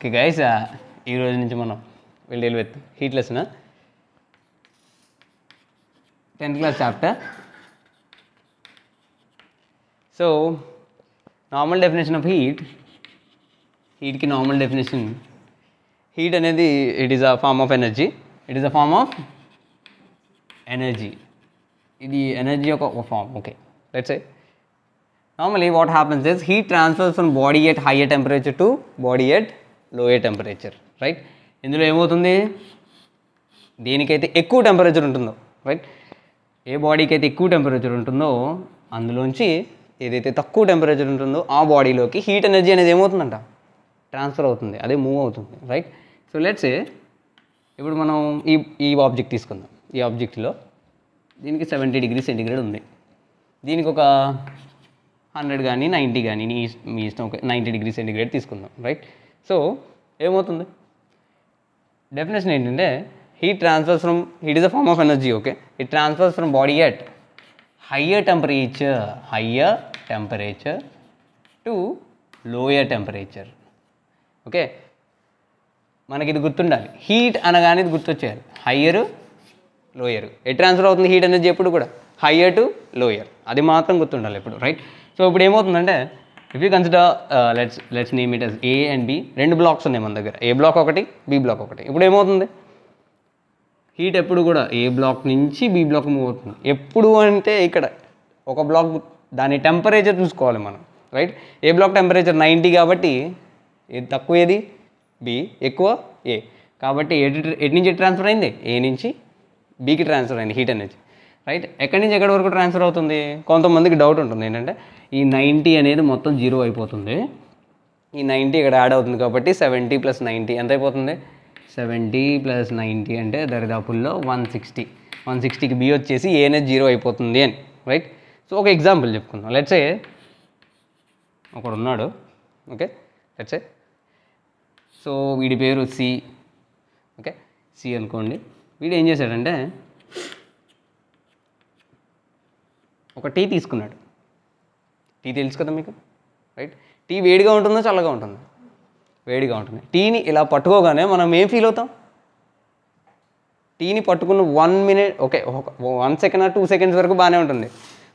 Okay guys ఈ రోజు నుంచి మనం వెళ్ళి వెళ్ళి heat lesson tenth class chapter so normal definition of heat హీట్కి normal definition heat అనేది it is a form of energy it is a form of energy ఇది energy యొక్క ఒక form okay let's normally what happens is heat transfers from body at higher temperature to body at at temperature right ఇందులో ఏమవుతుంది? దేనికైతే ఎక్కువ temperature ఉంటుందో right ఏ బాడీకి అయితే ఎక్కువ టెంపరేచర్ ఉంటుందో అందులోంచి ఏదైతే తక్కువ టెంపరేచర్ ఉంటుందో ఆ బాడీలోకి హీట్ ఎనర్జీ అనేది ఏమవుతుందంట? ట్రాన్స్ఫర్ అవుతుంది అదే మూవ్ అవుతుంది రైట్ సో లెట్స్ ఇప్పుడు మనం ఈ ఈ ఆబ్జెక్ట్ తీసుకుందాం. ఈ ఆబ్జెక్ట్లో దీనికి సెవెంటీ డిగ్రీ సెంటిగ్రేడ్ ఉంది. దీనికి ఒక హండ్రెడ్ కానీ నైంటీ కానీ నీ మీ ఇష్టం ఒక నైంటీ డిగ్రీ సెంటిగ్రేడ్ తీసుకుందాం రైట్ సో ఏమవుతుంది? డెఫినేషన్ ఏంటంటే heat transfers from heat is a form of energy okay it transfers from body at higher temperature higher temperature to lower temperature okay మనకి ఇది గుర్తుండాలి. హీట్ అనగానే ఇది గుర్తొచ్చేయాలి. హయ్యర్ లోయర్ ఎట్ ట్రాన్స్ఫర్ అవుతుంది heat energy ఎప్పుడు కూడా? హయ్యర్ టు లోయర్ అది మాత్రం గుర్తుండాలి ఇప్పుడు రైట్ సో ఇప్పుడు ఏమవుతుందంటే if you consider let's let's name it as A and B రెండు బ్లాక్స్ ఉన్నాయి మన దగ్గర. ఏ బ్లాక్ ఒకటి బి బ్లాక్ ఒకటి. ఇప్పుడు ఏమవుతుంది? హీట్ ఎప్పుడు కూడా ఏ బ్లాక్ నుంచి బి బ్లాక్ మూవ్ అవుతుంది. ఎప్పుడు అంటే ఇక్కడ ఒక బ్లాక్ దాని టెంపరేచర్ చూసుకోవాలి మనం right A block temperature ninety కాబట్టి తక్కువ ఏది? బి ఎక్కువ? ఏ కాబట్టి ఎటు ఎటు నుంచి ట్రాన్స్ఫర్ అయింది? ఏ నుంచి బీకి ట్రాన్స్ఫర్ అయింది హీట్ అనేది రైట్ ఎక్కడి నుంచి ఎక్కడి వరకు ట్రాన్స్ఫర్ అవుతుంది? కొంతమందికి డౌట్ ఉంటుంది. ఏంటంటే ఈ నైంటీ అనేది మొత్తం జీరో అయిపోతుంది. ఈ నైంటీ ఇక్కడ యాడ్ అవుతుంది కాబట్టి సెవెంటీ ప్లస్ నైంటీ ఎంత అయిపోతుంది? సెవెంటీ ప్లస్ నైంటీ అంటే దరిదాపుల్లో వన్ సిక్స్టీ. వన్ సిక్స్టీకి బి వచ్చేసి ఏ అనేది జీరో అయిపోతుంది అని రైట్ సో ఒక ఎగ్జాంపుల్ చెప్పుకుందాం. లెట్సే ఒకడు ఉన్నాడు ఓకే లెట్సే సో వీడి పేరు సి ఓకే సి అనుకోండి. వీడు ఏం చేశాడంటే ఒక టీ తీసుకున్నాడు. టీ తెలుసు కదా మీకు? రైట్ టీ వేడిగా ఉంటుందో చల్లగా ఉంటుంది? వేడిగా ఉంటుంది. టీని ఇలా పట్టుకోగానే మనం ఏం ఫీల్ అవుతాం? టీని పట్టుకున్న వన్ మినిట్ ఓకే ఒక వన్ సెకండ్ టూ సెకండ్స్ వరకు బాగానే ఉంటుంది.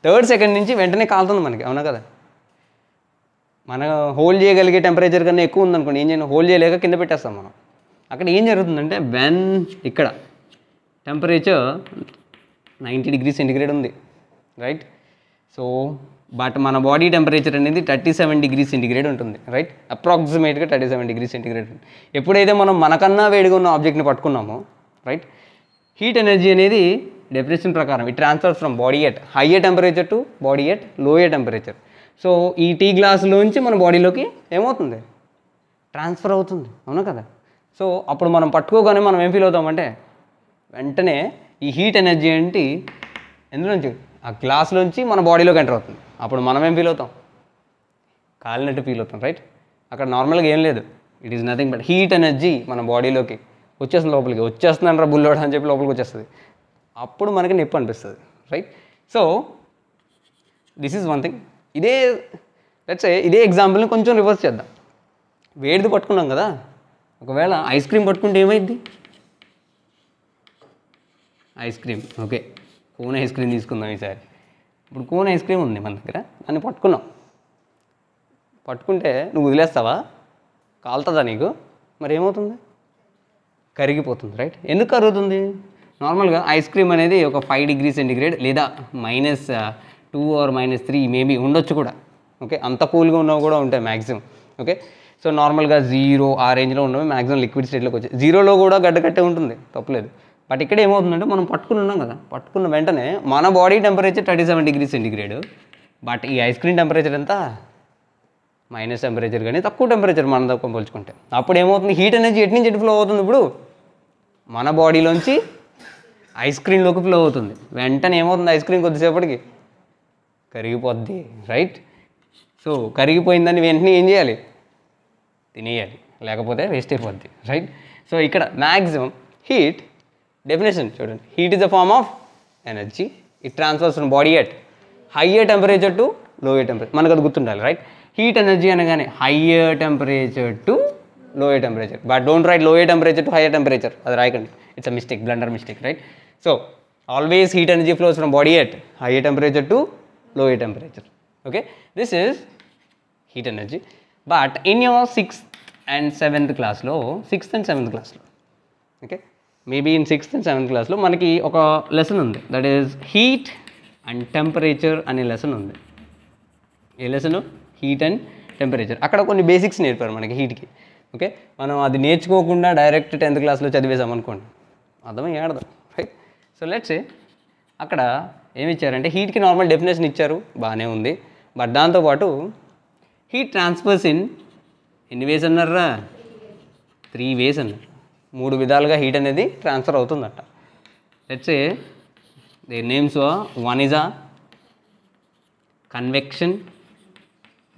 థర్డ్ సెకండ్ నుంచి వెంటనే కాలుతుంది మనకి అవునా కదా? మన హోల్డ్ చేయగలిగే టెంపరేచర్ కన్నా ఎక్కువ ఉందనుకోండి ఏం చేయను హోల్డ్ చేయలేక కింద పెట్టేస్తాం మనం. అక్కడ ఏం జరుగుతుందంటే వెన్ ఇక్కడ టెంపరేచర్ నైంటీ డిగ్రీ సెంటిగ్రేడ్ ఉంది. రైట్ సో బట్ మన బాడీ టెంపరేచర్ అనేది థర్టీ సెవెన్ డిగ్రీ సెంటిగ్రేడ్ ఉంటుంది రైట్ అప్రాక్సిమేట్గా థర్టీ సెవెన్ డిగ్రీ సెంటిగ్రేడ్ ఉంటుంది. ఎప్పుడైతే మనం మనకన్నా వేడిగా ఉన్న ఆబ్జెక్ట్ని పట్టుకున్నామో రైట్ హీట్ ఎనర్జీ అనేది డెఫినేషన్ ప్రకారం it transfer from body at higher temperature to body at lower temperature so ఈ టీ గ్లాసులోంచి మన బాడీలోకి ఏమవుతుంది? ట్రాన్స్ఫర్ అవుతుంది అవునా కదా? సో అప్పుడు మనం పట్టుకోగానే మనం ఏం ఫీల్ అవుతామంటే వెంటనే ఈ హీట్ ఎనర్జీ ఏంటి? ఎందులోంచి? ఆ గ్లాస్లోంచి మన బాడీలోకి ఎంటర్ అవుతుంది. అప్పుడు మనమేం ఫీల్ అవుతాం? కాలినట్టు ఫీల్ అవుతాం రైట్ అక్కడ నార్మల్గా ఏం లేదు. It is nothing but heat energy మన బాడీలోకి వచ్చేస్తుంది లోపలికి. వచ్చేస్తుందని రా బుల్లోడ అని చెప్పి లోపలికి వచ్చేస్తుంది. అప్పుడు మనకి నొప్పి అనిపిస్తుంది right so this is one thing ఇదే లెట్స్ ఇదే ఎగ్జాంపుల్ని కొంచెం రివర్స్ చేద్దాం. వేడిది పట్టుకున్నాం కదా? ఒకవేళ ఐస్ క్రీమ్ పట్టుకుంటే ఏమైంది ice cream okay cone ice cream తీసుకుందాం ఈసారి. ఇప్పుడు కోన్ ఐస్ క్రీమ్ ఉంది మన దగ్గర. దాన్ని పట్టుకున్నాం. పట్టుకుంటే నువ్వు వదిలేస్తావా? కాలుతుందా నీకు? మరి ఏమవుతుంది? కరిగిపోతుంది రైట్? ఎందుకు కరుగుతుంది? నార్మల్గా ఐస్ క్రీమ్ అనేది ఒక ఫైవ్ డిగ్రీ సెంటిగ్రేడ్ లేదా minus two or minus three maybe ఉండొచ్చు కూడా. ఓకే? అంత కూల్గా ఉన్నవి కూడా ఉంటాయి మ్యాక్సిమం ఓకే? సో నార్మల్గా జీరో ఆ రేంజ్లో ఉన్నవి మ్యాక్సిమం లిక్విడ్ స్టేట్లోకి వచ్చాయి. జీరోలో కూడా గడ్డ కట్టే ఉంటుంది. తప్పలేదు. బట్ ఇక్కడ ఏమవుతుందంటే మనం పట్టుకుని ఉన్నాం కదా. పట్టుకున్న వెంటనే మన body temperature thirty seven degree centigrade. But ఈ ఐస్ క్రీమ్ టెంపరేచర్ ఎంత? మైనస్ టెంపరేచర్ కానీ తక్కువ టెంపరేచర్ మన తక్కువ పోల్చుకుంటే అప్పుడు ఏమవుతుంది? హీట్ ఎనర్జీ ఎటు నుంచి ఎటు ఫ్లో అవుతుంది ఇప్పుడు? మన బాడీలోంచి ఐస్ క్రీమ్లోకి ఫ్లో అవుతుంది. వెంటనే ఏమవుతుంది? ఐస్ క్రీమ్ కొద్దిసేపటికి కరిగిపోద్ది రైట్? సో కరిగిపోయిందని వెంటనే ఏం చేయాలి? తినేయాలి. లేకపోతే వేస్ట్ అయిపోద్ది రైట్? సో ఇక్కడ మ్యాక్సిమం హీట్ డెఫినేషన్ చూడండి heat is a form of energy it transfers from body at higher temperature to lower temperature మనకు అది గుర్తుండాలి రైట్ హీట్ ఎనర్జీ అనగానే higher temperature to lower temperature but don't write lower temperature to higher temperature అది రాయకండి. It's a mistake blunder mistake right so always heat energy flows from body at higher temperature to lower temperature okay this is heat energy but in your sixth and seventh క్లాస్లో sixth and seventh క్లాస్లో okay maybe in sixth and seventh క్లాస్లో మనకి ఒక lesson ఉంది. That is heat and temperature అనే lesson ఉంది. ఏ lesson? Heat and temperature అక్కడ కొన్ని బేసిక్స్ నేర్పారు మనకి హీట్కి ఓకే మనం అది నేర్చుకోకుండా డైరెక్ట్ టెన్త్ క్లాస్లో చదివేసాం అనుకోండి. అర్థం? ఏడదాం రైట్ సో లెట్స్ అక్కడ ఏమి ఇచ్చారంటే హీట్కి నార్మల్ డెఫినేషన్ ఇచ్చారు. బాగానే ఉంది. బట్ దాంతోపాటు హీట్ ట్రాన్స్ఫర్స్ ఇన్ ఎన్ని వేస్ అన్నారా త్రీ వేస్ అన్నారు. మూడు విధాలుగా హీట్ అనేది transfer అవుతుందట. Let's the they names one is a convection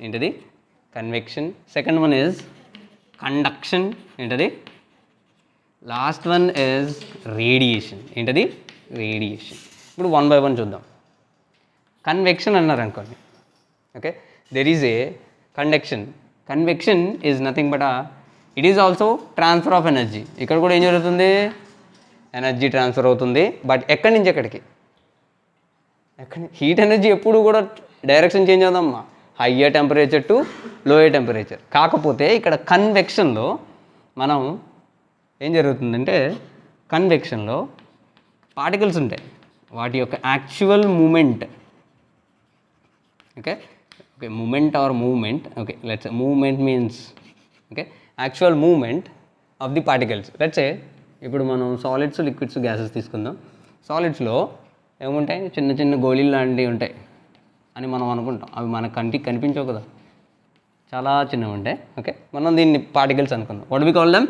ఏంటది? Convection second one is conduction ఏంటది? లాస్ట్ వన్ ఇస్ రేడియేషన్ ఏంటది? రేడియేషన్ ఇప్పుడు వన్ బై వన్ చూద్దాం. కన్వెక్షన్ అన్నారు అనుకోండి. Okay there is a conduction convection is nothing but it is also transfer of energy ఇక్కడ కూడా ఏం జరుగుతుంది? ఎనర్జీ ట్రాన్స్ఫర్ అవుతుంది. బట్ ఎక్కడి నుంచి ఎక్కడికి? ఎక్కడ హీట్ ఎనర్జీ ఎప్పుడు కూడా direction change అవుదమ్మా. Higher temperature to lower temperature కాకపోతే ఇక్కడ కన్వెక్షన్లో మనం ఏం జరుగుతుందంటే కన్వెక్షన్లో పార్టికల్స్ ఉంటాయి. వాటి యొక్క actual moment okay okay moment or moment okay let's moment means okay actual moment of the particles let's ఇప్పుడు మనం సాలిడ్స్ లిక్విడ్స్ గ్యాసెస్ తీసుకుందాం. సాలిడ్స్లో ఏముంటాయి? చిన్న చిన్న గోళీలు లాంటివి ఉంటాయి అని మనం అనుకుంటాం. అవి మన కంటికి కనిపించవు కదా. చాలా చిన్నవి ఉంటాయి. ఓకే మనం దీన్ని పార్టికల్స్ అనుకుందాం. What we call them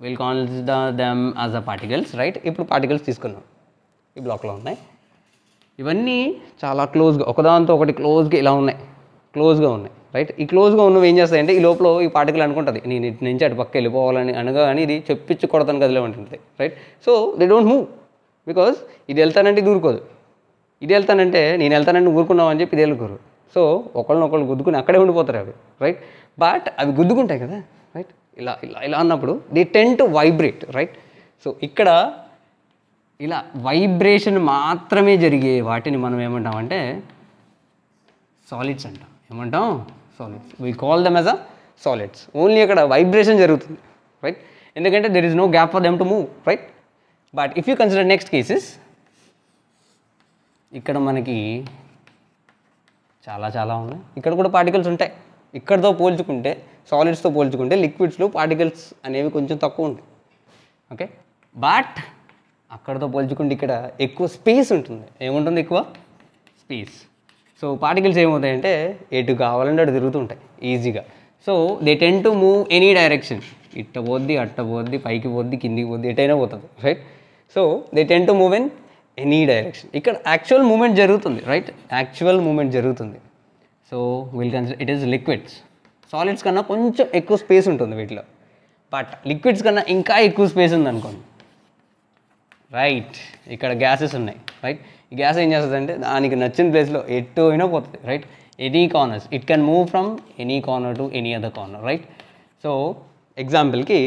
will call the them as a particles right ఇప్పుడు పార్టికల్స్ తీసుకుందాం. ఈ బ్లాక్లో ఉన్నాయి. ఇవన్నీ చాలా క్లోజ్గా ఒకదాంతో ఒకటి క్లోజ్గా ఇలా ఉన్నాయి. క్లోజ్గా ఉన్నాయి. రైట్? ఈ క్లోజ్గా ఉన్నవి ఏం చేస్తాయంటే ఈ లోపల ఈ పార్టికల్ అనుకుంటుంది. నేను ఇటు నుంచి అటు పక్క వెళ్ళిపోవాలని అనగా అని ఇది చెప్పించి కొడతాను గదిలో ఉంటుంది. Right? So they don't move because ఇది వెళ్తానంటే ఇది ఊరుకోదు. ఇది వెళ్తానంటే నేను వెళ్తానంటే ఊరుకున్నావు అని చెప్పి ఇది వెళ్ళకూరు సో ఒకళ్ళనొకళ్ళు గుద్దుకుని అక్కడే ఉండిపోతారు అవి. రైట్? బట్ అవి గుద్దుకుంటాయి కదా. రైట్? ఇలా ఇలా ఇలా అన్నప్పుడు the tend to vibrate right? So ఇక్కడ ఇలా వైబ్రేషన్ మాత్రమే జరిగే వాటిని మనం ఏమంటామంటే సాలిడ్స్ అంటాం. ఏమంటాం? Solids we call them as a solids only అక్కడ వైబ్రేషన్ జరుగుతుంది రైట్ ఎందుకంటే there is no gap for them to move right but if you consider next cases ఇక్కడ మనకి చాలా చాలా ఉన్నాయి. ఇక్కడ కూడా పార్టికల్స్ ఉంటాయి. ఇక్కడతో పోల్చుకుంటే సాలిడ్స్తో పోల్చుకుంటే లిక్విడ్స్లో పార్టికల్స్ అనేవి కొంచెం తక్కువ ఉంటాయి. ఓకే బట్ అక్కడతో పోల్చుకుంటే ఇక్కడ ఎక్కువ స్పేస్ ఉంటుంది. ఏముంటుంది ఎక్కువ? స్పేస్ సో పార్టికల్స్ ఏమవుతాయంటే ఎటు కావాలంటే అటు తిరుగుతుంటాయి ఈజీగా so they tend to move any direction ఇట్ట పోద్ది అట్ట పోద్ది పైకి పోద్ది కిందికి పోద్ది ఎటైనా పోతుంది right so they tend to move in any direction ఇక్కడ యాక్చువల్ మూమెంట్ జరుగుతుంది రైట్ యాక్చువల్ మూమెంట్ జరుగుతుంది. So will consider it is liquids solids కన్నా కొంచెం ఎక్కువ స్పేస్ ఉంటుంది వీటిలో. బట్ లిక్విడ్స్ కన్నా ఇంకా ఎక్కువ స్పేస్ ఉంది అనుకోండి రైట్ ఇక్కడ గ్యాసెస్ ఉన్నాయి. రైట్ ఈ గ్యాస్ ఏం చేస్తుంది అంటే దానికి నచ్చిన ప్లేస్లో ఎటు అయినా పోతుంది. Right any corners it can move from any corner to any other corner right so ఎగ్జాంపుల్కి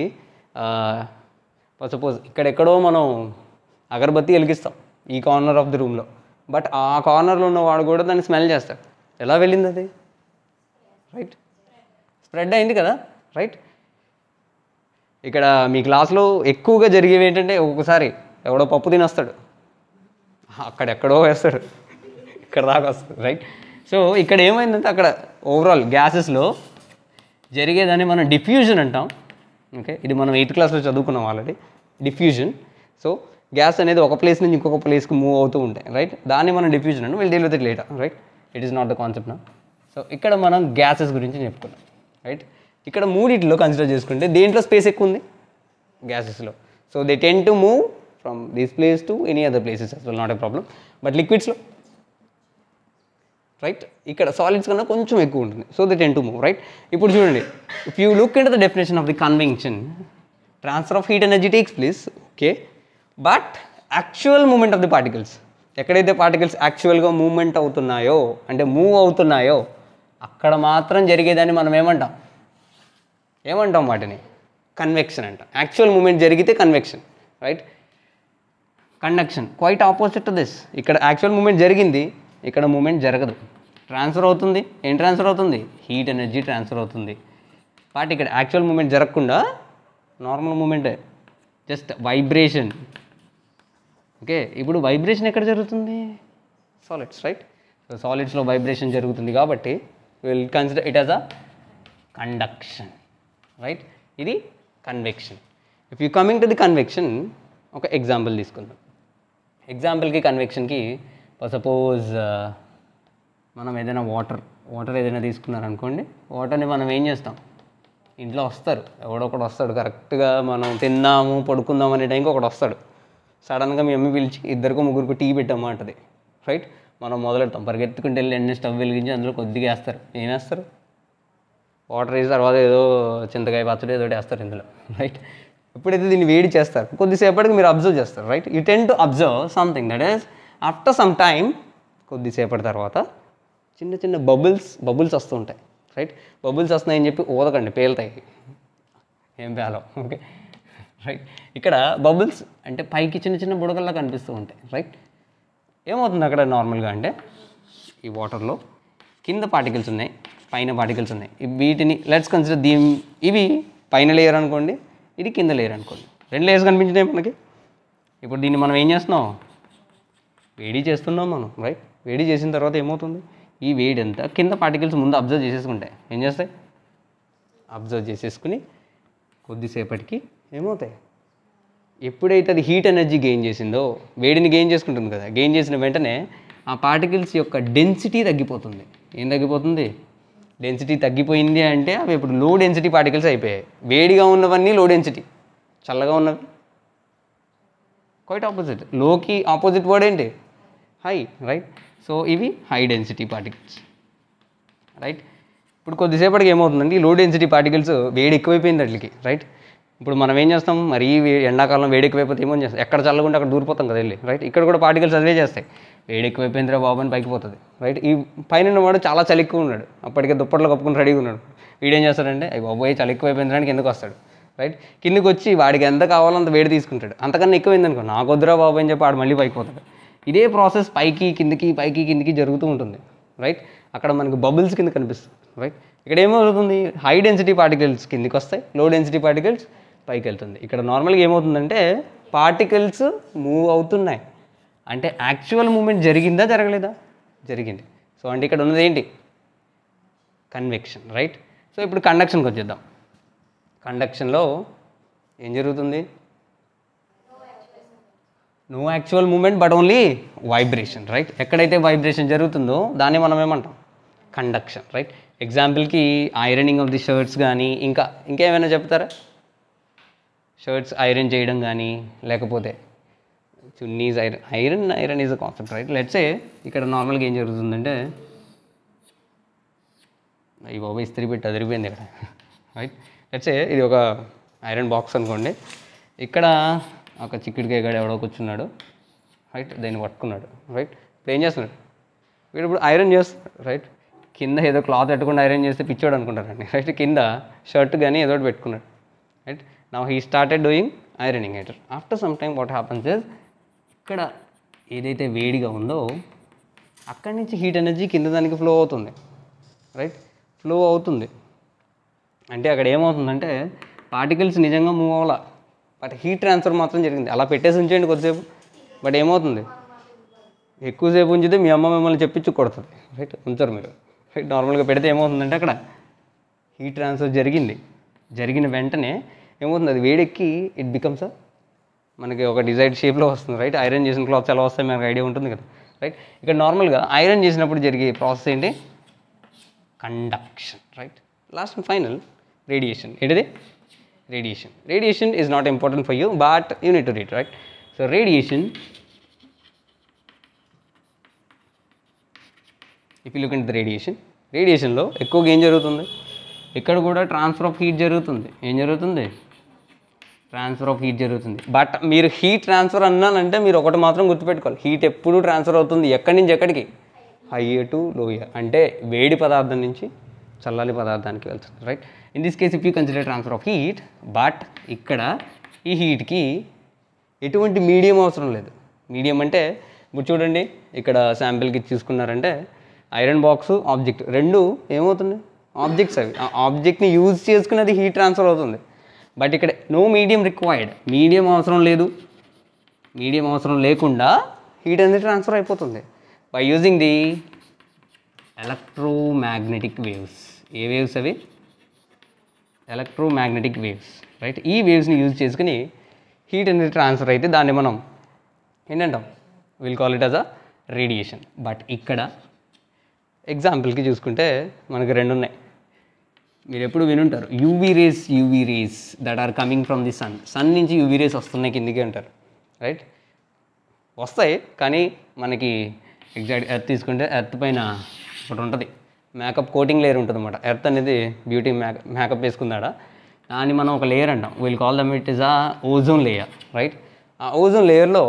సపోజ్ ఇక్కడెక్కడో మనం అగరబత్తి వెలిగిస్తాం ఈ కార్నర్ ఆఫ్ ది రూమ్లో బట్ ఆ కార్నర్లో ఉన్న వాడు కూడా దాన్ని స్మెల్ చేస్తాడు. ఎలా వెళ్ళింది అది? రైట్ స్ప్రెడ్ అయింది కదా? రైట్ ఇక్కడ మీ క్లాస్లో ఎక్కువగా జరిగేవి ఏంటంటే ఒక్కొక్కసారి ఎవడో పప్పు తినేస్తాడు. అక్కడెక్కడో వేస్తాడు. ఇక్కడ దాకా వస్తుంది రైట్ సో ఇక్కడ ఏమైందంటే అక్కడ ఓవరాల్ గ్యాసెస్లో జరిగేదాన్ని మనం డిఫ్యూజన్ అంటాం. ఓకే ఇది మనం ఎయిత్ క్లాస్లో చదువుకున్నాం ఆల్రెడీ డిఫ్యూజన్ సో గ్యాస్ అనేది ఒక ప్లేస్ నుంచి ఇంకొక ప్లేస్కి మూవ్ అవుతూ ఉంటాయి రైట్ దాన్ని మనం డిఫ్యూజన్ అంటే. Will deal with it later right it is not the concept నా సో ఇక్కడ మనం గ్యాసెస్ గురించి చెప్పుకున్నాం రైట్ ఇక్కడ మూడిట్లో కన్సిడర్ చేసుకుంటే దేంట్లో స్పేస్ ఎక్కువ ఉంది? గ్యాసెస్లో so they tend to move from this place to any other places as well not a problem but లిక్విడ్స్లో right ఇక్కడ సాలిడ్స్ కన్నా కొంచెం ఎక్కువ ఉంటుంది. So the tend to move right ఇప్పుడు చూడండి if you look in the definition of the convention transfer of heat energy takes place okay but actual moment of the particles ఎక్కడైతే particles యాక్చువల్గా movement అవుతున్నాయో అంటే మూవ్ అవుతున్నాయో అక్కడ మాత్రం జరిగేదాన్ని మనం ఏమంటాం? ఏమంటాం వాటిని? కన్వెక్షన్ అంటాం. యాక్చువల్ మూమెంట్ జరిగితే convection right conduction quite opposite to this ఇక్కడ యాక్చువల్ మూమెంట్ జరిగింది. ఇక్కడ మూమెంట్ జరగదు. ట్రాన్స్ఫర్ అవుతుంది. ఏం ట్రాన్స్ఫర్ అవుతుంది? హీట్ ఎనర్జీ ట్రాన్స్ఫర్ అవుతుంది. బట్ ఇక్కడ యాక్చువల్ మూమెంట్ జరగకుండా నార్మల్ మూమెంటే జస్ట్ వైబ్రేషన్ ఓకే ఇప్పుడు వైబ్రేషన్ ఎక్కడ జరుగుతుంది? సాలిడ్స్ రైట్ సో సాలిడ్స్లో వైబ్రేషన్ జరుగుతుంది కాబట్టి will consider it as a conduction right ఇది convection if you coming to the convection ఒక ఎగ్జాంపుల్ తీసుకుందాం. ఎగ్జాంపుల్కి కన్వెక్షన్కి సపోజ్ మనం ఏదైనా వాటర్ వాటర్ ఏదైనా తీసుకున్నారనుకోండి వాటర్ని మనం ఏం చేస్తాం? ఇంట్లో వస్తారు. ఎవడొకడు వస్తాడు. కరెక్ట్గా మనం తిన్నాము పడుకుందాం అనే టైంకి ఒకడు వస్తాడు. సడన్గా మీ అమ్మ పిలిచి ఇద్దరికి ముగ్గురికి టీ పెట్టమంటది రైట్ మనం మొదలెడతాం. పరిగెత్తుకుంటే వెళ్ళి ఎన్ని స్టవ్ వెలిగించి అందులో కొద్దిగా వేస్తారు. ఏం వేస్తారు? వాటర్ వేసిన తర్వాత ఏదో చింతకాయ పచ్చడి ఏదో వేస్తారు ఇందులో. రైట్ ఎప్పుడైతే దీన్ని వేడి చేస్తారు. కొద్దిసేపటికి మీరు అబ్జర్వ్ చేస్తారు right you tend to observe something that is after some time కొద్దిసేపటి తర్వాత చిన్న చిన్న బబుల్స్ బబుల్స్ వస్తూ ఉంటాయి రైట్ బబుల్స్ వస్తున్నాయని చెప్పి ఊదకండి పేలుతాయి. ఏం పేలం ఓకే రైట్ ఇక్కడ బబుల్స్ అంటే పైకి చిన్న చిన్న బుడగల్లా కనిపిస్తూ ఉంటాయి రైట్ ఏమవుతుంది అక్కడ నార్మల్గా అంటే ఈ వాటర్లో కింద పార్టికల్స్ ఉన్నాయి పైన పార్టికల్స్ ఉన్నాయి. వీటిని లెట్స్ కన్సిడర్ దీని ఇవి పైన లేయర్ అనుకోండి ఇది కింద లేయర్ అనుకోండి. రెండు లేయర్స్ కనిపించినాయి మనకి. ఇప్పుడు దీన్ని మనం ఏం చేస్తున్నాం? వేడి చేస్తున్నాం మనం రైట్ వేడి చేసిన తర్వాత ఏమవుతుంది? ఈ వేడి అంతా కింద పార్టికల్స్ ముందు అబ్జర్వ్ చేసేసుకుంటాయి ఏం చేస్తాయి? అబ్జర్వ్ చేసేసుకుని కొద్దిసేపటికి ఏమవుతాయి? ఎప్పుడైతే అది హీట్ ఎనర్జీ గెయిన్ చేసిందో వేడిని గెయిన్ చేసుకుంటుంది కదా గెయిన్ చేసిన వెంటనే ఆ పార్టికల్స్ యొక్క డెన్సిటీ తగ్గిపోతుంది. ఏం తగ్గిపోతుంది? డెన్సిటీ తగ్గిపోయింది అంటే అవి ఇప్పుడు లో డెన్సిటీ పార్టికల్స్ అయిపోయాయి. వేడిగా ఉన్నవన్నీ లో డెన్సిటీ చల్లగా ఉన్నవి. క్వైట్ ఆపోజిట్లోకి ఆపోజిట్ వర్డ్ ఏంటి? హై రైట్ సో ఇవి హై డెన్సిటీ పార్టికల్స్ రైట్ ఇప్పుడు కొద్దిసేపటికి ఏమవుతుందండి లో డెన్సిటీ పార్టికల్స్ వేడి ఎక్కువైపోయింది వాటికి రైట్ ఇప్పుడు మనం ఏం చేస్తాం? మరీ ఎండాకాలం వేడి ఎక్కువైపోతే ఏమో చేస్తాం? ఎక్కడ చల్లగుంటే అక్కడ దూరిపోతాం కదా వెళ్ళి రైట్ ఇక్కడ కూడా పార్టికల్స్ అదే చేస్తాయి. వేడి ఎక్కువైపోయిందిరా బాబు అని పైకి పోతుంది. రైట్? ఈ పైన ఉన్నవాడు చాలా చలి ఎక్కువ ఉన్నాడు అప్పటికే దుప్పట్లో కప్పుకుని రెడీగా ఉన్నాడు. వీడేం చేస్తాడంటే అయ్యి బాబోయ్ చలి ఎక్కువైపోయింది కిందకు వస్తాడు? రైట్? కిందకి వచ్చి వాడికి ఎంత కావాలో అంత వేడి తీసుకుంటాడు. అంతకన్నా ఎక్కువైంది అనుకో నాకు వద్దురా బాబు అని చెప్పి వాడు మళ్ళీ పైకి పోతాడు. ఇదే ప్రాసెస్ పైకి కిందకి పైకి కిందకి జరుగుతూ ఉంటుంది. రైట్? అక్కడ మనకి బబుల్స్ కింద కనిపిస్తుంది. రైట్? ఇక్కడ ఏమవుతుంది హై డెన్సిటీ పార్టికల్స్ కిందకి వస్తాయి లో డెన్సిటీ పార్టికల్స్ పైకి వెళ్తుంది. ఇక్కడ నార్మల్గా ఏమవుతుందంటే పార్టికల్స్ మూవ్ అవుతున్నాయి. అంటే యాక్చువల్ మూమెంట్ జరిగిందా జరగలేదా? జరిగింది. సో అంటే ఇక్కడ ఉన్నది ఏంటి? కన్వెక్షన్ రైట్ సో ఇప్పుడు కండక్షన్కి వచ్చేద్దాం. కండక్షన్లో ఏం జరుగుతుంది? No actual moment but only vibration right ఎక్కడైతే వైబ్రేషన్ జరుగుతుందో దాన్ని మనం ఏమంటాం? కండక్షన్ రైట్ ఎగ్జాంపుల్కి ఐరనింగ్ ఆఫ్ ది షర్ట్స్ కానీ ఇంకా ఇంకా ఏమైనా చెప్తారా? షర్ట్స్ ఐరన్ చేయడం కానీ లేకపోతే chunnis iron iron iron is a concept right let's say ఇక్కడ నార్మల్గా ఏం జరుగుతుందంటే ఈ బాబు ఇస్త్రీ పెట్టి అదిరిపోయింది ఇక్కడ రైట్ లెట్సే ఇది ఒక ఐరన్ బాక్స్ అనుకోండి. ఇక్కడ ఒక చిక్కుడికాయ గడ ఎవడో కూర్చున్నాడు రైట్ దాన్ని పట్టుకున్నాడు రైట్ ఇప్పుడు ఏం చేస్తున్నాడు? వీడు ఇప్పుడు ఐరన్ చేస్తున్నాడు రైట్ కింద ఏదో క్లాత్ పెట్టుకుండా ఐరన్ చేస్తే పిచ్చోడు అనుకుంటారండి రైట్ కింద షర్ట్ కానీ ఏదో ఒకటి పెట్టుకున్నాడు రైట్ నా he started doing ironing iter after some time what happens is ఇక్కడ ఏదైతే వేడిగా ఉందో అక్కడి నుంచి హీట్ ఎనర్జీ కింద దానికి ఫ్లో అవుతుంది రైట్ ఫ్లో అవుతుంది. అంటే అక్కడ ఏమవుతుందంటే పార్టికల్స్ నిజంగా మూవ్ అవ్వాల? బట్ హీట్ ట్రాన్స్ఫర్ మాత్రం జరిగింది. అలా పెట్టేసి ఉంచేయండి కొద్దిసేపు. బట్ ఏమవుతుంది? ఎక్కువసేపు ఉంచితే మీ అమ్మ మిమ్మల్ని చెప్పించి కొడుతుంది రైట్ ఉంచరు మీరు రైట్ నార్మల్గా పెడితే ఏమవుతుందంటే అక్కడ హీట్ ట్రాన్స్ఫర్ జరిగింది. జరిగిన వెంటనే ఏమవుతుంది? అది వేడెక్కి ఇట్ బికమ్స్ మనకి ఒక డిజైడ్ షేప్లో వస్తుంది రైట్ ఐరన్ చేసిన క్లాత్స్ ఎలా వస్తాయి మనకు ఐడియా ఉంటుంది కదా రైట్ ఇక్కడ నార్మల్గా ఐరన్ చేసినప్పుడు జరిగే ప్రాసెస్ ఏంటి? Conduction right last and final radiation ఏంటిది? Radiation radiation is not important for you but you need to read right so radiation if you look in the radiation రేడియేషన్లో ఎక్కువగా ఏం జరుగుతుంది? ఇక్కడ కూడా ట్రాన్స్ఫర్ ఆఫ్ హీట్ జరుగుతుంది. ఏం జరుగుతుంది? ట్రాన్స్ఫర్ ఆఫ్ హీట్ జరుగుతుంది. బట్ మీరు హీట్ ట్రాన్స్ఫర్ అన్నానంటే మీరు ఒకటి మాత్రం గుర్తుపెట్టుకోవాలి. హీట్ ఎప్పుడు ట్రాన్స్ఫర్ అవుతుంది? ఎక్కడి నుంచి ఎక్కడికి? హై టు లోయ అంటే వేడి పదార్థం నుంచి చల్లని పదార్థానికి వెళ్తుంది right in this case if you consider transfer of heat but ఇక్కడ ఈ హీట్కి ఎటువంటి మీడియం అవసరం లేదు. మీడియం అంటే ఇప్పుడు చూడండి ఇక్కడ శాంపిల్కి తీసుకున్నారంటే ఐరన్ బాక్స్ ఆబ్జెక్ట్ రెండు ఏమవుతుంది? ఆబ్జెక్ట్స్ అవి. ఆ ఆబ్జెక్ట్ని యూజ్ చేసుకుని అది హీట్ ట్రాన్స్ఫర్ అవుతుంది. బట్ ఇక్కడ నో మీడియం రిక్వైర్డ్ మీడియం అవసరం లేదు. మీడియం అవసరం లేకుండా హీట్ అనేది ట్రాన్స్ఫర్ అయిపోతుంది. By using the electromagnetic waves A waves అవి? ఎలక్ట్రోమాగ్నెటిక్ వేవ్స్ రైట్ ఈ వేవ్స్ని యూజ్ చేసుకుని హీట్ అనేది ట్రాన్స్ఫర్ అయితే దాన్ని మనం ఏంటంటాం? Will call it as a radiation but ఇక్కడ ఎగ్జాంపుల్కి చూసుకుంటే మనకు రెండు ఉన్నాయి. మీరు ఎప్పుడు వినుంటారు UV rays UV rays that are coming from the sun sun నుంచి యూవీ రేస్ వస్తున్నాయి కిందికి అంటారు. రైట్ వస్తాయి కానీ మనకి ఎగ్జాక్ట్ ఎర్త్ తీసుకుంటే ఎర్త్ పైన ఒకటి ఉంటుంది. మేకప్ కోటింగ్ లేయర్ ఉంటుంది అనమాట ఎర్త్ అనేది బ్యూటీ మేక మేకప్ వేసుకుందాడ? దాన్ని మనం ఒక లేయర్ అంటాం. Will call them it is a ozone layer right ఆ ఓజోన్ లేయర్లో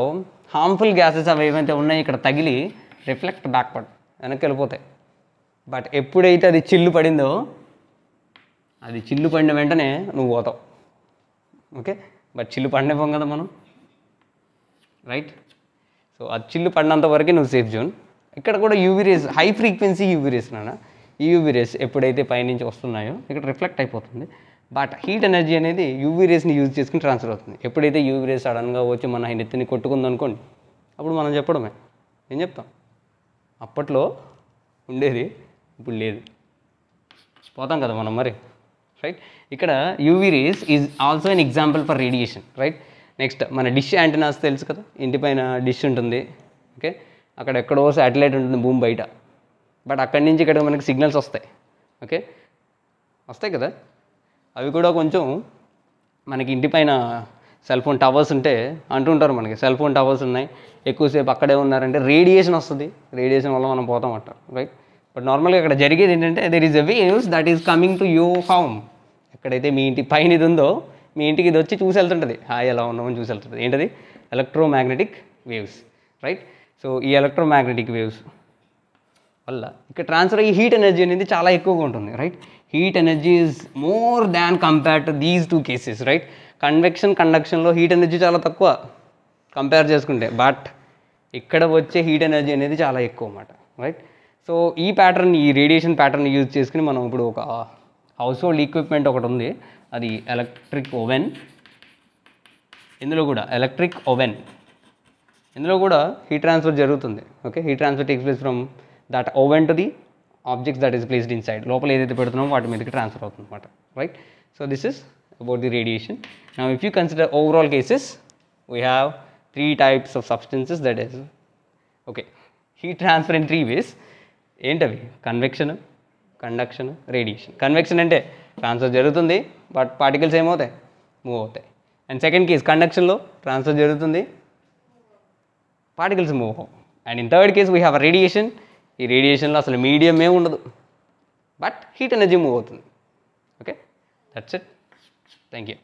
హార్మ్ఫుల్ గ్యాసెస్ అవి ఏవైతే ఉన్నాయో ఇక్కడ తగిలి రిఫ్లెక్ట్ బ్యాక్వర్డ్ వెనక్కి వెళ్ళిపోతాయి. బట్ ఎప్పుడైతే అది చిల్లు పడిందో అది చిల్లు పడిన వెంటనే నువ్వు పోతావు. ఓకే? బట్ చిల్లు పడినవ్వం కదా మనం. రైట్ సో ఆ చిల్లు పడినంత వరకే నువ్వు సేఫ్ జోన్ ఇక్కడ కూడా UV rays high frequency UV rays నాన్న. ఈ యూవీ రేస్ ఎప్పుడైతే పైనుంచి వస్తున్నాయో ఇక్కడ రిఫ్లెక్ట్ అయిపోతుంది. బట్ హీట్ ఎనర్జీ అనేది యూవీ రేస్ని యూజ్ చేసుకుని ట్రాన్స్ఫర్ అవుతుంది. ఎప్పుడైతే యూవీ రేస్ సడన్గా వచ్చి మన నెత్తిని కొట్టుకుంది అనుకోండి అప్పుడు మనం చెప్పడమే. ఏం చెప్తాం. అప్పట్లో ఉండేది ఇప్పుడు లేదు. పోతాం కదా మనం మరి. రైట్ ఇక్కడ UV rays is also an example for radiation right next మన డిష్ యాంటనాస్ తెలుసు కదా? ఇంటి పైన డిష్ ఉంటుంది ఓకే అక్కడ ఎక్కడో శాటిలైట్ ఉంటుంది భూమి బయట. బట్ అక్కడి నుంచి ఇక్కడ మనకి సిగ్నల్స్ వస్తాయి ఓకే వస్తాయి కదా? అవి కూడా కొంచెం మనకి ఇంటి పైన సెల్ ఫోన్ టవర్స్ ఉంటే అంటుంటారు మనకి సెల్ ఫోన్ టవర్స్ ఉన్నాయి. ఎక్కువసేపు అక్కడే ఉన్నారంటే రేడియేషన్ వస్తుంది. రేడియేషన్ వల్ల మనం పోతాం అంటారు రైట్ బట్ నార్మల్గా ఇక్కడ జరిగేది ఏంటంటే there is a waves that is coming to you home ఎక్కడైతే మీ ఇంటి పైన ఇది ఉందో మీ ఇంటికి ఇది వచ్చి చూసి వెళ్తుంటుంది హాయ్ ఎలా ఉన్నామని చూసి వెళ్తుంది ఏంటది? ఎలక్ట్రోమాగ్నెటిక్ వేవ్స్ రైట్ సో ఈ ఎలక్ట్రోమాగ్నెటిక్ వేవ్స్ వల్ల ఇక్కడ ట్రాన్స్ఫర్ అయ్యి హీట్ ఎనర్జీ అనేది చాలా ఎక్కువగా ఉంటుంది right heat energy is more than compare to these two cases right convection కండక్షన్లో heat energy చాలా తక్కువ కంపేర్ చేసుకుంటే. బట్ ఇక్కడ వచ్చే హీట్ ఎనర్జీ అనేది చాలా ఎక్కువ అన్నమాట రైట్ సో ఈ ప్యాటర్న్ ఈ రేడియేషన్ ప్యాటర్న్ యూజ్ చేసుకుని మనం ఇప్పుడు ఒక హౌస్ హోల్డ్ ఈక్విప్మెంట్ ఒకటి ఉంది. అది ఎలక్ట్రిక్ ఓవెన్ ఇందులో కూడా ఎలక్ట్రిక్ ఓవెన్ ఇందులో కూడా హీట్ ట్రాన్స్ఫర్ జరుగుతుంది. Okay heat transfer takes place from that oven to the objects that is placed inside లోపల ఏదైతే పెడుతున్నామో వాటి మీదకి ట్రాన్స్ఫర్ అవుతుంది అనమాట right so this is about the radiation నా if you consider overall cases we have three types of substances that is okay heat transfer in three ways ఏంటవి? Convection conduction radiation. Convection అంటే transfer జరుగుతుంది but particles ఏమవుతాయి move అవుతాయి. And second case కండక్షన్లో transfer జరుగుతుంది particles move అవు and in third case we have radiation ఈ రేడియేషన్లో అసలు మీడియం ఏమి ఉండదు. బట్ హీట్ ఎనర్జీ మూవ్ అవుతుంది. Okay that's it thank you